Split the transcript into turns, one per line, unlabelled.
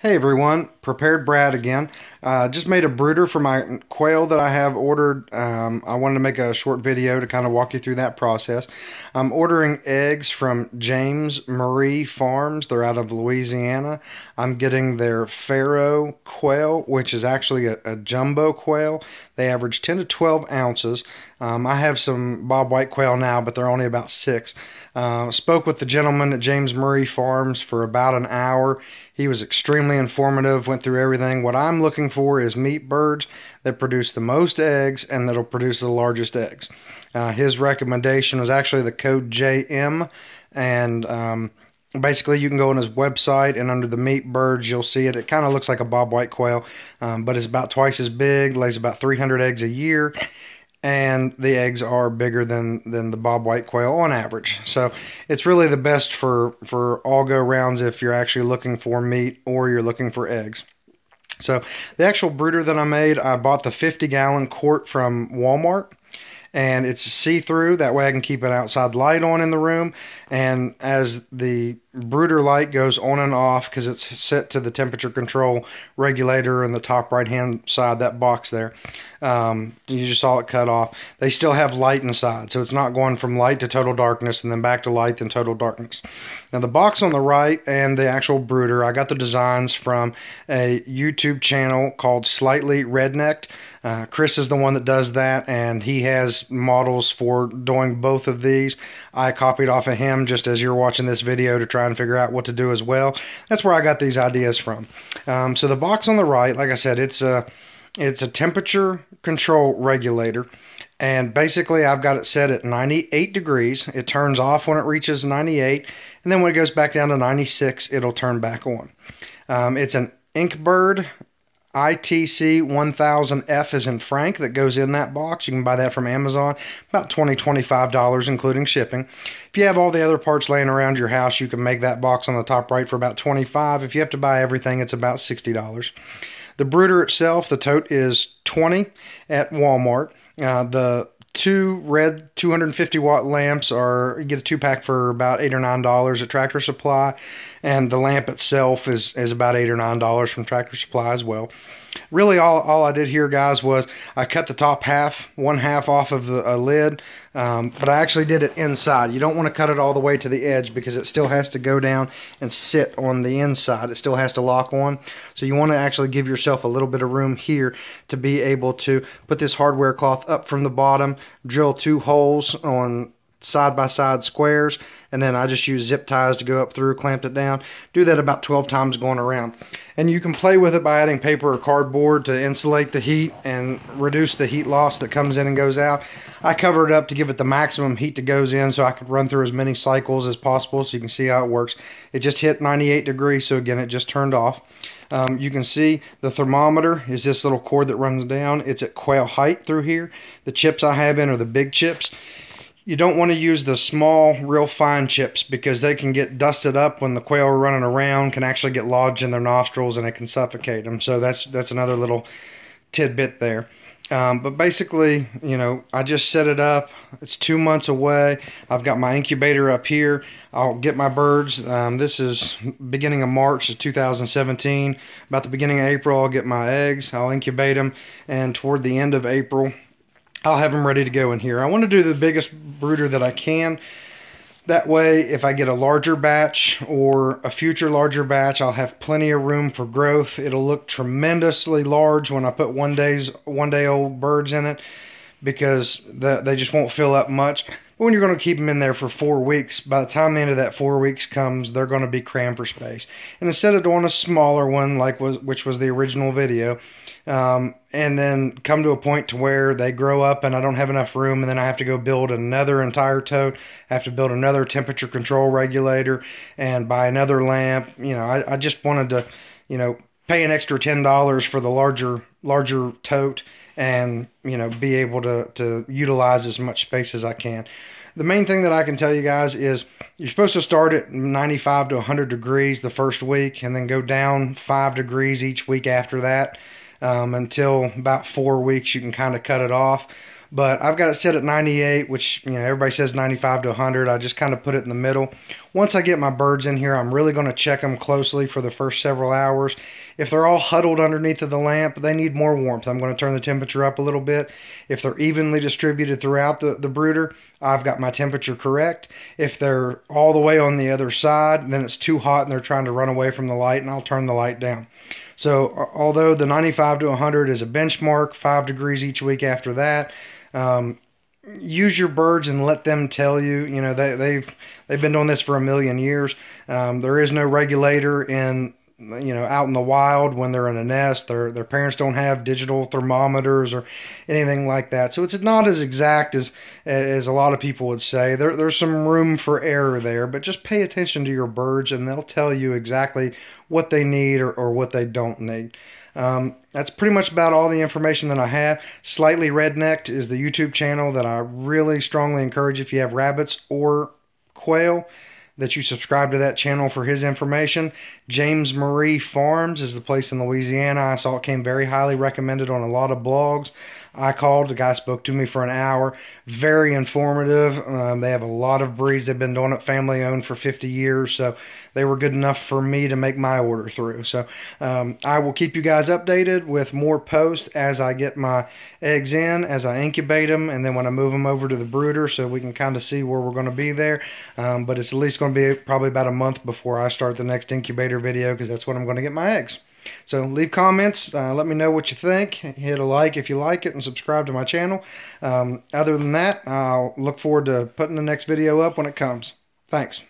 Hey everyone, Prepared Brad again. Uh, just made a brooder for my quail that I have ordered. Um, I wanted to make a short video to kind of walk you through that process. I'm ordering eggs from James Marie Farms. They're out of Louisiana. I'm getting their Pharaoh quail, which is actually a, a jumbo quail. They average 10 to 12 ounces. Um, I have some Bob White quail now, but they're only about six. Uh, spoke with the gentleman at James Marie Farms for about an hour. He was extremely informative, went through everything. What I'm looking for is meat birds that produce the most eggs and that'll produce the largest eggs. Uh, his recommendation was actually the code JM, and um, basically you can go on his website and under the meat birds you'll see it. It kind of looks like a Bob White quail, um, but it's about twice as big, lays about 300 eggs a year and the eggs are bigger than than the bob white quail on average. So it's really the best for for all go rounds if you're actually looking for meat or you're looking for eggs. So the actual brooder that i made i bought the 50 gallon quart from walmart and it's see-through. That way i can keep an outside light on in the room. And as the brooder light goes on and off because it's set to the temperature control regulator in the top right hand side that box there. Um, you just saw it cut off. They still have light inside so it's not going from light to total darkness and then back to light then total darkness. Now the box on the right and the actual brooder i got the designs from a youtube channel called slightly rednecked. Uh, chris is the one that does that and he has models for doing both of these. I copied off of him just as you're watching this video to try and figure out what to do as well. That's where I got these ideas from. Um, so the box on the right, like I said, it's a it's a temperature control regulator. And basically, I've got it set at 98 degrees. It turns off when it reaches 98. And then when it goes back down to 96, it'll turn back on. Um, it's an Inkbird ITC 1000F is in Frank that goes in that box. You can buy that from Amazon, about $20, $25, including shipping. If you have all the other parts laying around your house, you can make that box on the top right for about 25 If you have to buy everything, it's about $60. The brooder itself, the tote is 20 at Walmart. Uh, the two red 250 watt lamps are you get a two pack for about eight or nine dollars at Tractor Supply, and the lamp itself is is about eight or nine dollars from Tractor Supply as well. Really all, all I did here guys was I cut the top half one half off of the lid um, but I actually did it inside. You don't want to cut it all the way to the edge because it still has to go down and sit on the inside. It still has to lock on. So you want to actually give yourself a little bit of room here to be able to put this hardware cloth up from the bottom drill two holes on side by side squares and then I just use zip ties to go up through clamped it down. Do that about 12 times going around. And you can play with it by adding paper or cardboard to insulate the heat and reduce the heat loss that comes in and goes out. I cover it up to give it the maximum heat that goes in so I could run through as many cycles as possible so you can see how it works. It just hit 98 degrees so again it just turned off. Um, you can see the thermometer is this little cord that runs down. It's at quail height through here. The chips I have in are the big chips you don't want to use the small, real fine chips because they can get dusted up when the quail are running around, can actually get lodged in their nostrils and it can suffocate them. So that's that's another little tidbit there. Um, but basically, you know, I just set it up. It's two months away. I've got my incubator up here. I'll get my birds. Um, this is beginning of March of 2017. About the beginning of April, I'll get my eggs. I'll incubate them. And toward the end of April, I'll have them ready to go in here. I want to do the biggest brooder that I can. That way, if I get a larger batch or a future larger batch, I'll have plenty of room for growth. It'll look tremendously large when I put one day's one day old birds in it because the, they just won't fill up much. But when you're going to keep them in there for four weeks, by the time the end of that four weeks comes, they're going to be crammed for space. And instead of doing a smaller one, like was which was the original video, um, and then come to a point to where they grow up and I don't have enough room and then I have to go build another entire tote, I have to build another temperature control regulator and buy another lamp. You know, I, I just wanted to, you know, pay an extra ten dollars for the larger larger tote and you know be able to to utilize as much space as I can. The main thing that I can tell you guys is you're supposed to start at 95 to 100 degrees the first week and then go down 5 degrees each week after that um, until about four weeks you can kind of cut it off but I've got it set at 98, which you know everybody says 95 to 100. I just kind of put it in the middle. Once I get my birds in here, I'm really going to check them closely for the first several hours. If they're all huddled underneath of the lamp, they need more warmth. I'm going to turn the temperature up a little bit. If they're evenly distributed throughout the, the brooder, I've got my temperature correct. If they're all the way on the other side, then it's too hot and they're trying to run away from the light, and I'll turn the light down. So although the 95 to 100 is a benchmark, five degrees each week after that, um, use your birds and let them tell you. You know they, they've they've been doing this for a million years. Um, there is no regulator in you know out in the wild when they're in a nest. Their their parents don't have digital thermometers or anything like that. So it's not as exact as as a lot of people would say. There, there's some room for error there, but just pay attention to your birds and they'll tell you exactly what they need or, or what they don't need. Um, that's pretty much about all the information that I have. Slightly Rednecked is the YouTube channel that I really strongly encourage if you have rabbits or quail that you subscribe to that channel for his information. James Marie Farms is the place in Louisiana. I saw it came very highly recommended on a lot of blogs. I called. The guy spoke to me for an hour. Very informative. Um, they have a lot of breeds. They've been doing it family owned for 50 years. So they were good enough for me to make my order through. So um, I will keep you guys updated with more posts as I get my eggs in, as I incubate them, and then when I move them over to the brooder so we can kind of see where we're going to be there. Um, but it's at least going to be probably about a month before I start the next incubator video because that's when I'm going to get my eggs. So leave comments. Uh, let me know what you think. Hit a like if you like it and subscribe to my channel. Um, other than that, I'll look forward to putting the next video up when it comes. Thanks.